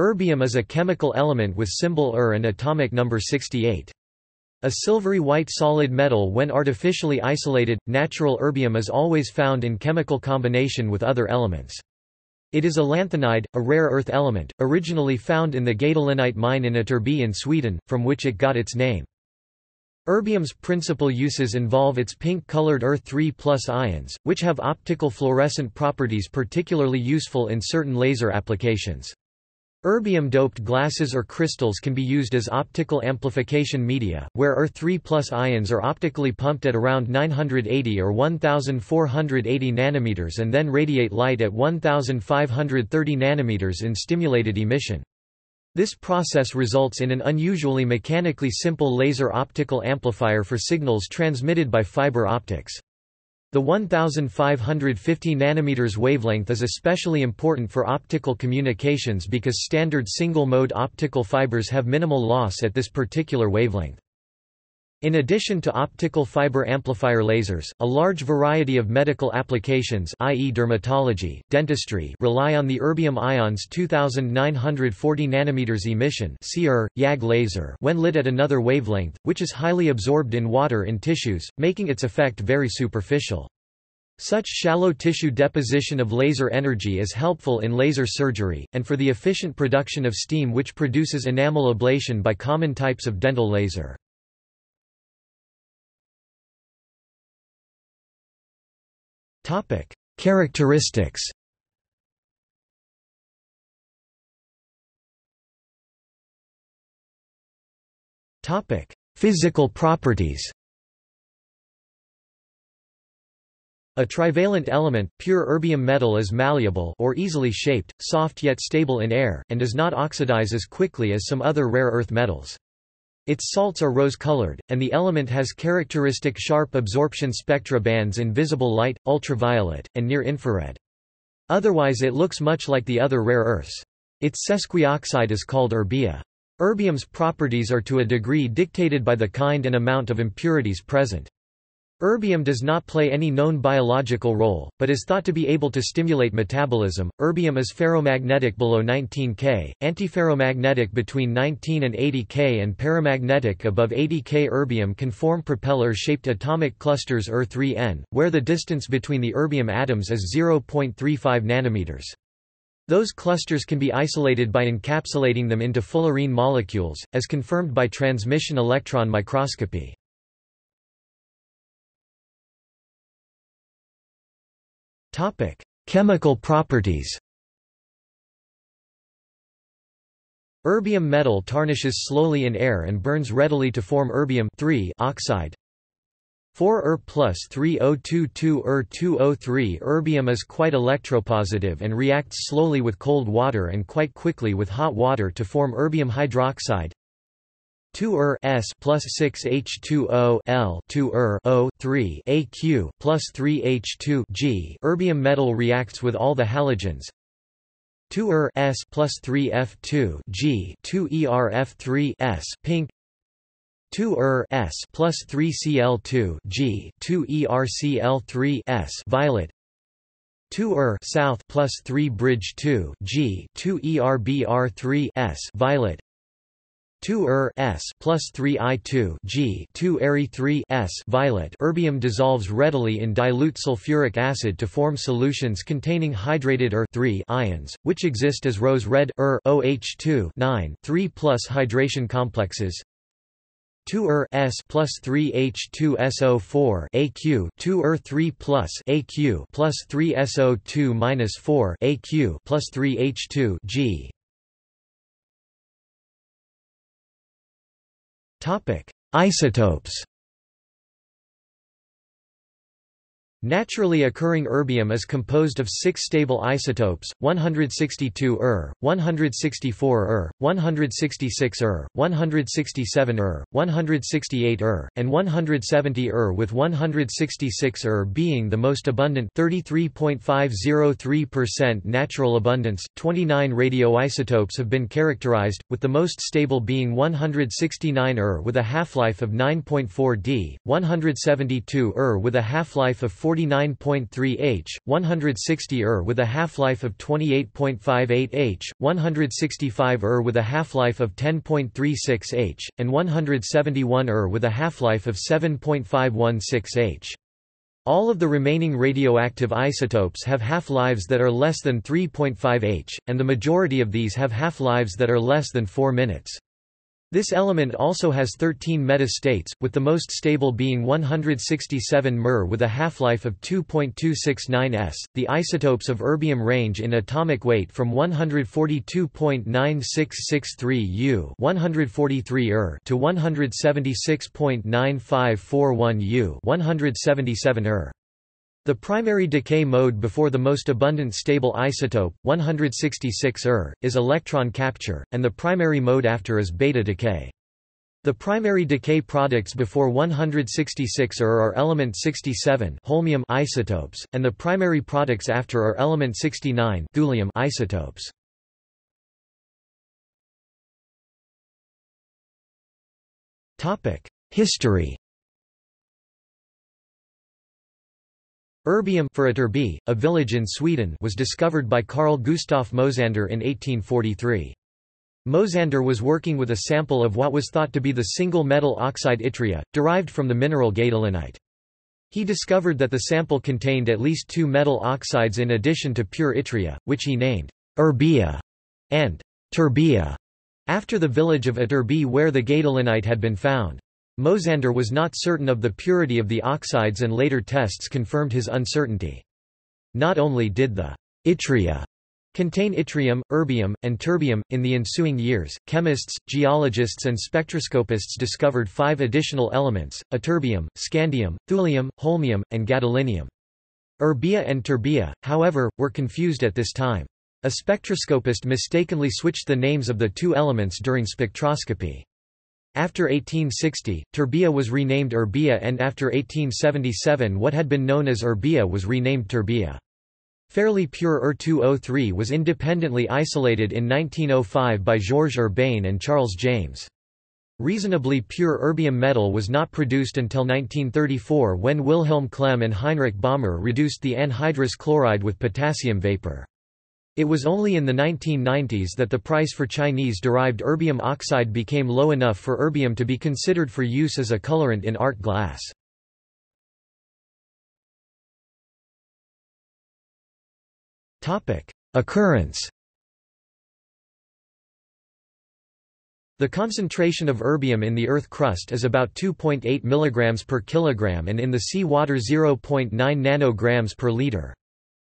Erbium is a chemical element with symbol Er and atomic number 68. A silvery white solid metal when artificially isolated, natural erbium is always found in chemical combination with other elements. It is a lanthanide, a rare earth element, originally found in the gadolinite mine in Ytterby in Sweden, from which it got its name. Erbium's principal uses involve its pink-colored Er3 ions, which have optical fluorescent properties particularly useful in certain laser applications. Erbium-doped glasses or crystals can be used as optical amplification media, where Er3 ions are optically pumped at around 980 or 1480 nanometers and then radiate light at 1530 nanometers in stimulated emission. This process results in an unusually mechanically simple laser optical amplifier for signals transmitted by fiber optics. The 1550 nanometers wavelength is especially important for optical communications because standard single-mode optical fibers have minimal loss at this particular wavelength. In addition to optical fiber amplifier lasers, a large variety of medical applications i.e. dermatology, dentistry rely on the erbium ions 2940 nanometers emission Cr: YAG laser when lit at another wavelength, which is highly absorbed in water in tissues, making its effect very superficial. Such shallow tissue deposition of laser energy is helpful in laser surgery, and for the efficient production of steam which produces enamel ablation by common types of dental laser. Topic: Characteristics. Topic: Physical properties. A trivalent element, pure erbium metal is malleable or easily shaped, soft yet stable in air, and does not oxidize as quickly as some other rare earth metals. Its salts are rose-colored, and the element has characteristic sharp absorption spectra bands in visible light, ultraviolet, and near-infrared. Otherwise it looks much like the other rare earths. Its sesquioxide is called erbia. Erbium's properties are to a degree dictated by the kind and amount of impurities present. Erbium does not play any known biological role, but is thought to be able to stimulate metabolism. Erbium is ferromagnetic below 19 K, antiferromagnetic between 19 and 80 K, and paramagnetic above 80 K. Erbium can form propeller shaped atomic clusters Er3n, where the distance between the erbium atoms is 0.35 nanometers. Those clusters can be isolated by encapsulating them into fullerene molecules, as confirmed by transmission electron microscopy. Topic: Chemical properties. Erbium metal tarnishes slowly in air and burns readily to form erbium oxide. 4 Er plus 3022 Er 203 Erbium is quite electropositive and reacts slowly with cold water and quite quickly with hot water to form erbium hydroxide. 2 Er S plus 6 H2O L 2 Er O 3 AQ plus 3 H2 G. Erbium metal reacts with all the halogens. 2 Er S plus 3 F2 G 2 ErF3 S pink. 2 Er S plus 3 Cl2 G 2 ErCl3 S violet. 2 Er south plus 3 bridge 2 G 2 ErBr3 S violet 2 Er S plus 3 I2 G 2 Ari 3 S violet erbium dissolves readily in dilute sulfuric acid to form solutions containing hydrated Er 3 ions, which exist as rose red Er OH2 9 3 plus hydration complexes. 2 Er S plus 3 H2SO4 AQ 2 Er 3 plus AQ plus 3 SO2 minus 4 AQ plus 3 H2 G Topic: Isotopes. Naturally occurring erbium is composed of six stable isotopes, 162 Er, 164 Er, 166 Er, 167 Er, 168 Er, and 170 Er with 166 Er being the most abundant 33.503% natural abundance. 29 radioisotopes have been characterized, with the most stable being 169 Er with a half-life of 9.4 d, 172 Er with a half-life of 4 149.3 H, 160 Ur er with a half-life of 28.58 H, 165 Ur er with a half-life of 10.36 H, and 171 Ur er with a half-life of 7.516 H. All of the remaining radioactive isotopes have half-lives that are less than 3.5 H, and the majority of these have half-lives that are less than 4 minutes. This element also has 13 meta-states, with the most stable being 167 Mr with a half-life of 2.269 s. The isotopes of erbium range in atomic weight from 142.9663 U, 143 Ur, er, to 176.9541 U, 177 Ur. Er. The primary decay mode before the most abundant stable isotope, 166 Er, is electron capture, and the primary mode after is beta decay. The primary decay products before 166 Er are element 67 holmium isotopes, and the primary products after are element 69 thulium isotopes. History Erbium for Ytterby, a village in Sweden was discovered by Carl Gustaf Mosander in 1843. Mosander was working with a sample of what was thought to be the single metal oxide yttria, derived from the mineral gadolinite. He discovered that the sample contained at least two metal oxides in addition to pure yttria, which he named Erbia and Terbia, after the village of Ytterby where the gadolinite had been found. Mosander was not certain of the purity of the oxides and later tests confirmed his uncertainty. Not only did the yttria contain yttrium, erbium, and terbium. In the ensuing years, chemists, geologists, and spectroscopists discovered five additional elements ytterbium, scandium, thulium, holmium, and gadolinium. Erbia and terbia, however, were confused at this time. A spectroscopist mistakenly switched the names of the two elements during spectroscopy. After 1860, Terbia was renamed Erbia and after 1877 what had been known as Erbia was renamed Terbia. Fairly pure Ur-203 was independently isolated in 1905 by Georges Urbain and Charles James. Reasonably pure erbium metal was not produced until 1934 when Wilhelm Klemm and Heinrich Bommer reduced the anhydrous chloride with potassium vapor. It was only in the 1990s that the price for Chinese-derived erbium oxide became low enough for erbium to be considered for use as a colorant in art glass. Occurrence The concentration of erbium in the Earth crust is about 2.8 mg per kilogram and in the sea water 0.9 nanograms per liter.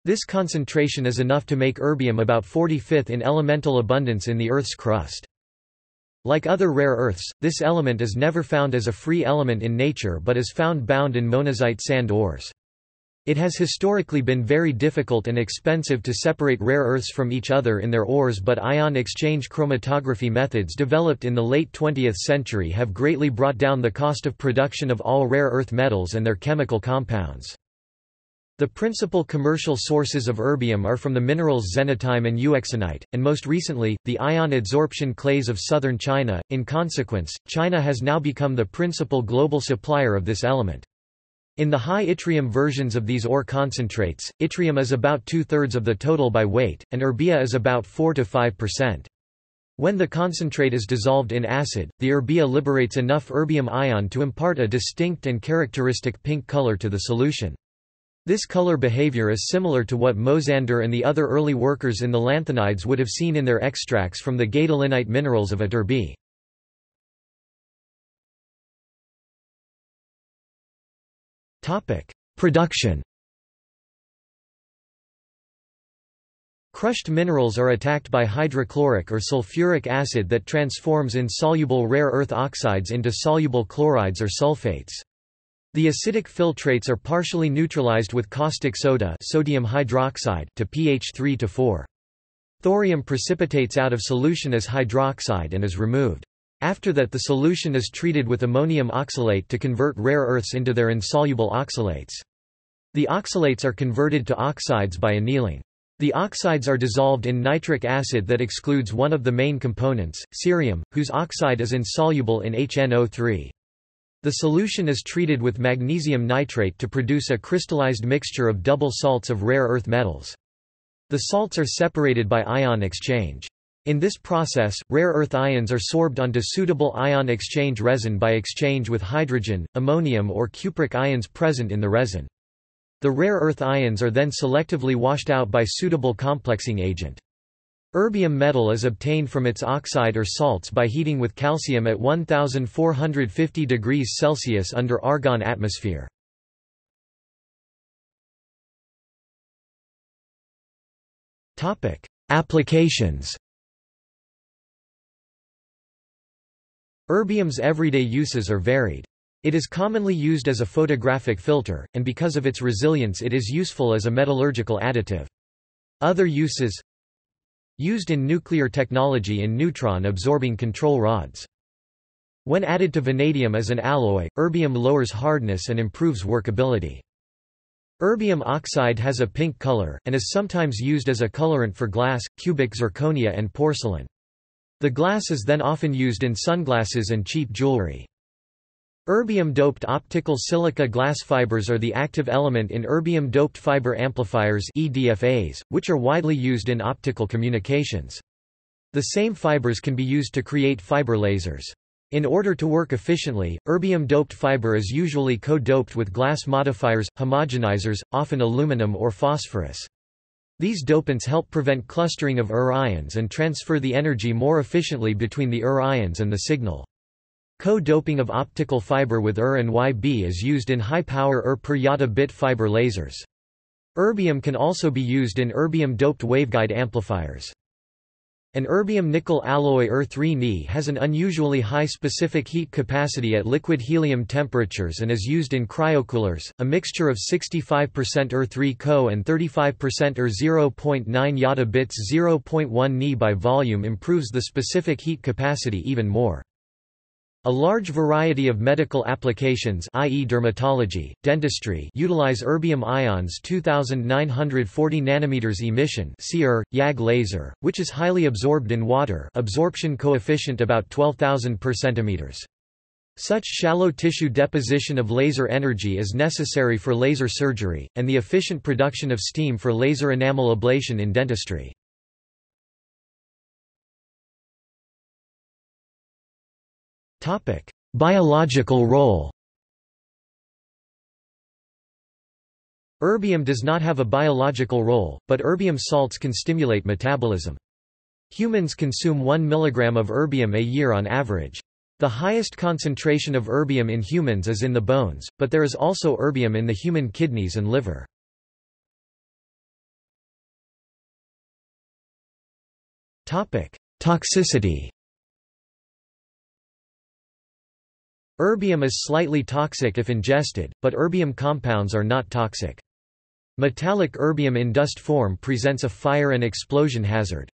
This concentration is enough to make erbium about 45th in elemental abundance in the Earth's crust. Like other rare earths, this element is never found as a free element in nature but is found bound in monazite sand ores. It has historically been very difficult and expensive to separate rare earths from each other in their ores but ion exchange chromatography methods developed in the late 20th century have greatly brought down the cost of production of all rare earth metals and their chemical compounds. The principal commercial sources of erbium are from the minerals xenotime and euxenite, and most recently, the ion adsorption clays of southern China. In consequence, China has now become the principal global supplier of this element. In the high yttrium versions of these ore concentrates, yttrium is about two-thirds of the total by weight, and erbia is about 4 to 5%. When the concentrate is dissolved in acid, the erbia liberates enough erbium ion to impart a distinct and characteristic pink color to the solution. This color behavior is similar to what Mosander and the other early workers in the lanthanides would have seen in their extracts from the gadolinite minerals of Ytterby. Production Crushed minerals are attacked by hydrochloric or sulfuric acid that transforms insoluble rare earth oxides into soluble chlorides or sulfates. The acidic filtrates are partially neutralized with caustic soda sodium hydroxide to pH 3 to 4. Thorium precipitates out of solution as hydroxide and is removed. After that the solution is treated with ammonium oxalate to convert rare earths into their insoluble oxalates. The oxalates are converted to oxides by annealing. The oxides are dissolved in nitric acid that excludes one of the main components, cerium, whose oxide is insoluble in HNO3. The solution is treated with magnesium nitrate to produce a crystallized mixture of double salts of rare earth metals. The salts are separated by ion exchange. In this process, rare earth ions are sorbed onto suitable ion exchange resin by exchange with hydrogen, ammonium or cupric ions present in the resin. The rare earth ions are then selectively washed out by suitable complexing agent. Erbium metal is obtained from its oxide or salts by heating with calcium at 1450 degrees Celsius under argon atmosphere. Applications Erbium's everyday uses are varied. It is commonly used as a photographic filter, and because of its resilience it is useful as a metallurgical additive. Other uses Used in nuclear technology in neutron-absorbing control rods. When added to vanadium as an alloy, erbium lowers hardness and improves workability. Erbium oxide has a pink color, and is sometimes used as a colorant for glass, cubic zirconia and porcelain. The glass is then often used in sunglasses and cheap jewelry. Erbium-doped optical silica glass fibers are the active element in erbium-doped fiber amplifiers EDFAs, which are widely used in optical communications. The same fibers can be used to create fiber lasers. In order to work efficiently, erbium-doped fiber is usually co-doped with glass modifiers, homogenizers, often aluminum or phosphorus. These dopants help prevent clustering of ER ions and transfer the energy more efficiently between the ER ions and the signal. Co-doping of optical fiber with ER and YB is used in high-power ER per yada bit fiber lasers. Erbium can also be used in erbium-doped waveguide amplifiers. An erbium-nickel alloy Er3Ni has an unusually high specific heat capacity at liquid helium temperatures and is used in cryocoolers. A mixture of 65% Er3Co and 35% Er 0.9 yada bits 0.1 Ni by volume improves the specific heat capacity even more. A large variety of medical applications i.e. dermatology, dentistry utilize erbium ions 2940 nanometers emission YAG laser, which is highly absorbed in water absorption coefficient about 12,000 per centimeters. Such shallow tissue deposition of laser energy is necessary for laser surgery, and the efficient production of steam for laser enamel ablation in dentistry. Topic: Biological role. Erbium does not have a biological role, but erbium salts can stimulate metabolism. Humans consume 1 mg of erbium a year on average. The highest concentration of erbium in humans is in the bones, but there is also erbium in the human kidneys and liver. Toxicity Erbium is slightly toxic if ingested, but erbium compounds are not toxic. Metallic erbium in dust form presents a fire and explosion hazard.